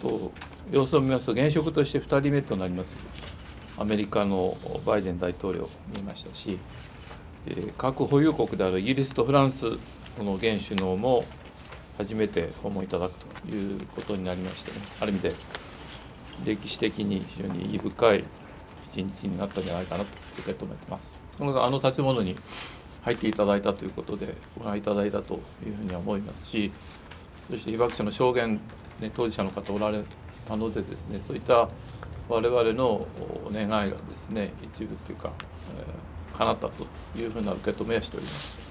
と様子を見ますと現職として2人目となりますアメリカのバイデン大統領を見ましたし、え核保有国であるイギリスとフランスこの現首脳も初めて訪問いただくということになりまして、ね、ある意味で歴史的に非常に意義深い一日になったんじゃないかなと受け止めてます。このあの建物に入っていただいたということでご覧いただいたというふうには思いますしそして被爆者の証言、ね、当事者の方おられたのでですねそういった我々のお願いがですね一部というか、えー、叶ったというふうな受け止めはしております。